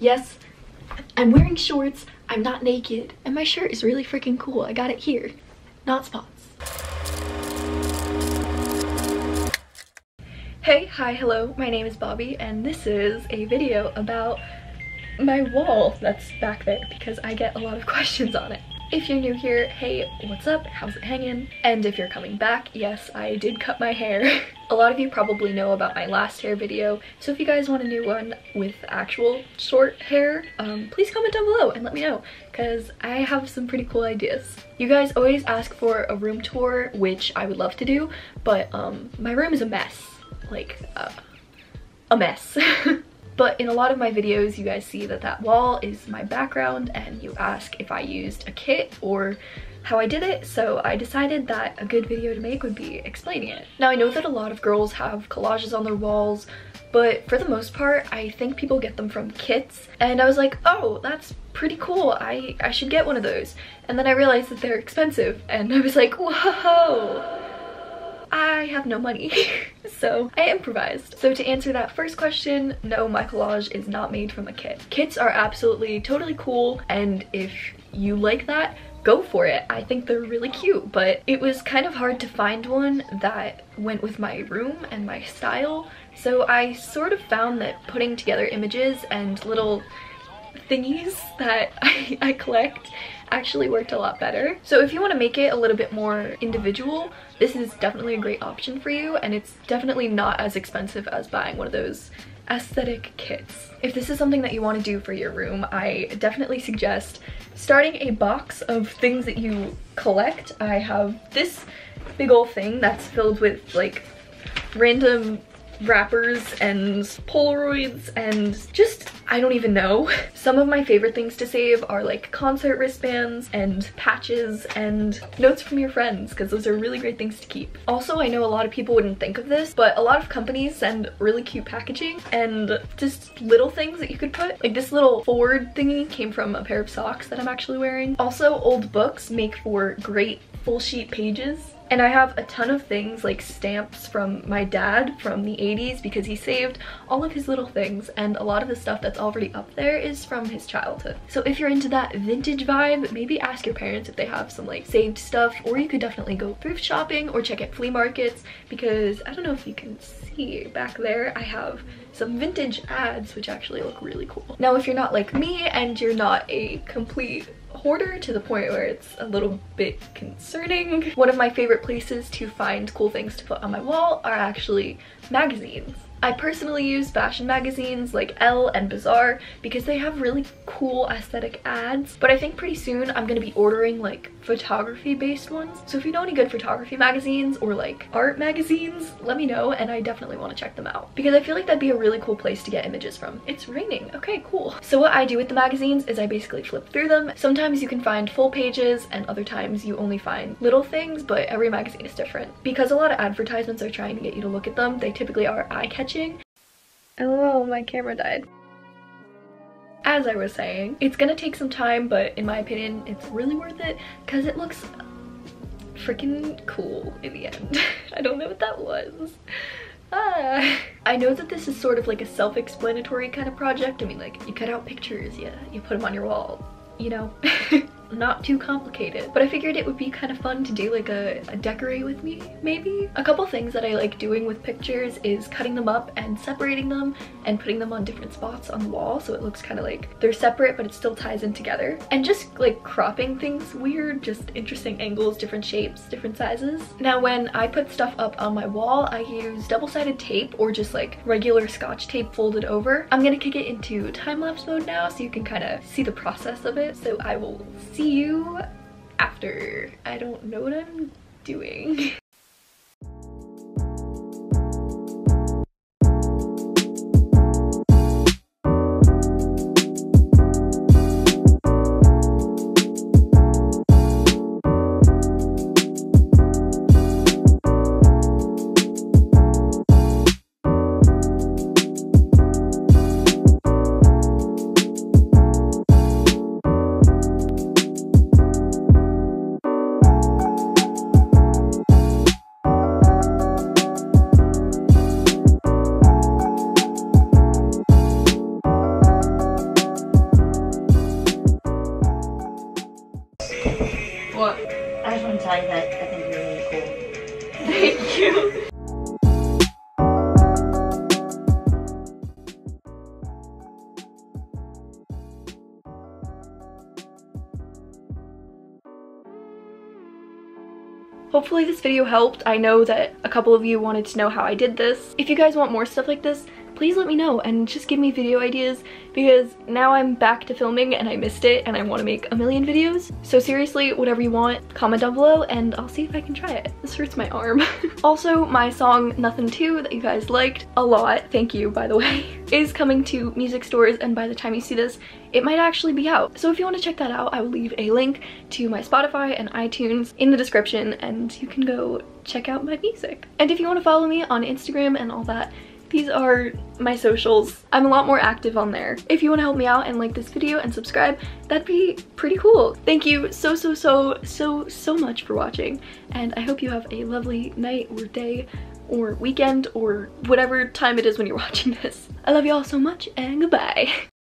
Yes, I'm wearing shorts, I'm not naked, and my shirt is really freaking cool. I got it here, not spots. Hey, hi, hello, my name is Bobbie, and this is a video about my wall that's back there because I get a lot of questions on it. If you're new here, hey, what's up? How's it hanging? And if you're coming back, yes, I did cut my hair. a lot of you probably know about my last hair video, so if you guys want a new one with actual short hair, um, please comment down below and let me know, because I have some pretty cool ideas. You guys always ask for a room tour, which I would love to do, but um, my room is a mess. Like, uh, a mess. But in a lot of my videos, you guys see that that wall is my background and you ask if I used a kit or how I did it, so I decided that a good video to make would be explaining it. Now I know that a lot of girls have collages on their walls, but for the most part, I think people get them from kits. And I was like, oh, that's pretty cool. I, I should get one of those. And then I realized that they're expensive, and I was like, whoa. I have no money. so I improvised. So to answer that first question, no, my collage is not made from a kit. Kits are absolutely totally cool and if you like that, go for it. I think they're really cute, but it was kind of hard to find one that went with my room and my style. So I sort of found that putting together images and little thingies that I, I collect actually worked a lot better. So if you want to make it a little bit more individual, this is definitely a great option for you and it's definitely not as expensive as buying one of those aesthetic kits. If this is something that you want to do for your room, I definitely suggest starting a box of things that you collect. I have this big old thing that's filled with like random wrappers and Polaroids and just, I don't even know. Some of my favorite things to save are like concert wristbands and patches and notes from your friends because those are really great things to keep. Also, I know a lot of people wouldn't think of this, but a lot of companies send really cute packaging and just little things that you could put. Like this little Ford thingy came from a pair of socks that I'm actually wearing. Also, old books make for great full sheet pages and I have a ton of things like stamps from my dad from the 80s because he saved all of his little things and a lot of the stuff that's already up there is from his childhood. So if you're into that vintage vibe, maybe ask your parents if they have some like saved stuff or you could definitely go thrift shopping or check out flea markets because I don't know if you can see back there I have some vintage ads which actually look really cool. Now if you're not like me and you're not a complete hoarder to the point where it's a little bit concerning. One of my favorite places to find cool things to put on my wall are actually magazines. I personally use fashion magazines like Elle and Bazaar because they have really cool aesthetic ads, but I think pretty soon I'm gonna be ordering like photography based ones. So if you know any good photography magazines or like art magazines, let me know and I definitely want to check them out because I feel like that'd be a really cool place to get images from. It's raining, okay, cool. So what I do with the magazines is I basically flip through them. Sometimes you can find full pages and other times you only find little things, but every magazine is different. Because a lot of advertisements are trying to get you to look at them, they typically are eye-catching Oh, my camera died. As I was saying, it's gonna take some time, but in my opinion, it's really worth it because it looks freaking cool in the end. I don't know what that was. Ah. I know that this is sort of like a self-explanatory kind of project. I mean, like, you cut out pictures, yeah, you put them on your wall, you know? not too complicated. But I figured it would be kind of fun to do like a, a decorate with me, maybe? A couple things that I like doing with pictures is cutting them up and separating them and putting them on different spots on the wall so it looks kind of like they're separate but it still ties in together. And just like cropping things weird, just interesting angles, different shapes, different sizes. Now when I put stuff up on my wall, I use double-sided tape or just like regular scotch tape folded over. I'm gonna kick it into time-lapse mode now so you can kind of see the process of it. So I will see see you after. I don't know what I'm doing. Hopefully this video helped. I know that a couple of you wanted to know how I did this. If you guys want more stuff like this, please let me know and just give me video ideas because now I'm back to filming and I missed it and I want to make a million videos. So seriously, whatever you want, comment down below and I'll see if I can try it. This hurts my arm. also, my song Nothing To that you guys liked a lot, thank you by the way, is coming to music stores and by the time you see this, it might actually be out. So if you want to check that out, I will leave a link to my Spotify and iTunes in the description and you can go check out my music. And if you want to follow me on Instagram and all that, these are my socials. I'm a lot more active on there. If you want to help me out and like this video and subscribe, that'd be pretty cool. Thank you so, so, so, so, so much for watching. And I hope you have a lovely night or day or weekend or whatever time it is when you're watching this. I love you all so much and goodbye.